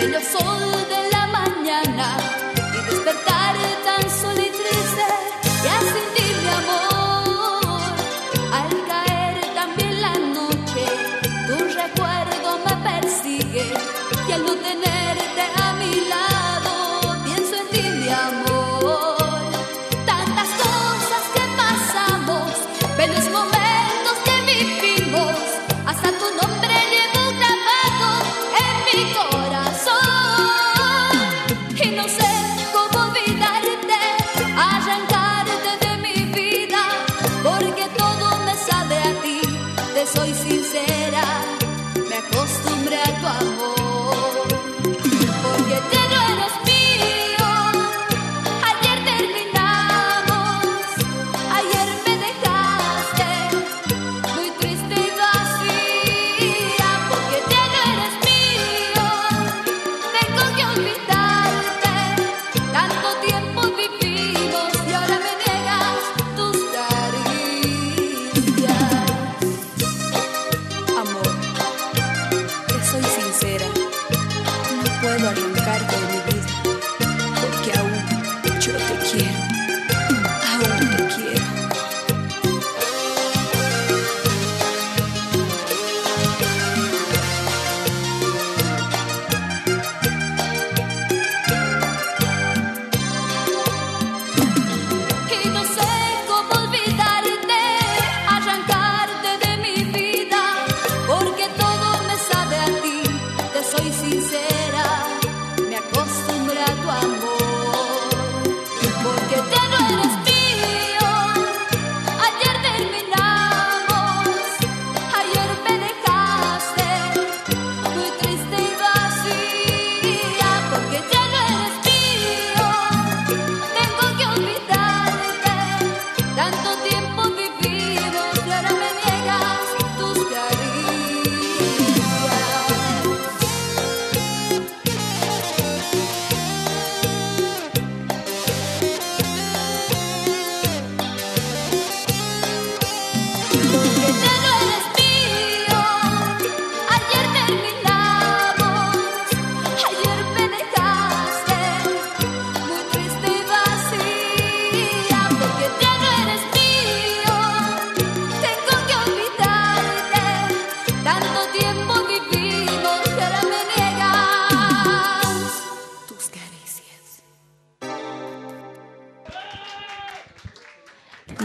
bello sol de la mañana y despertar tan solo y triste y a sentir mi amor. Al caer también la noche, tu recuerdo me persigue y al no tenerte soy sincera, me acostumbré a tu amor. cargo.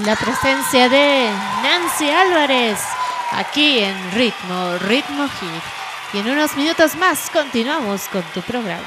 La presencia de Nancy Álvarez aquí en Ritmo, Ritmo Hit. Y en unos minutos más continuamos con tu programa.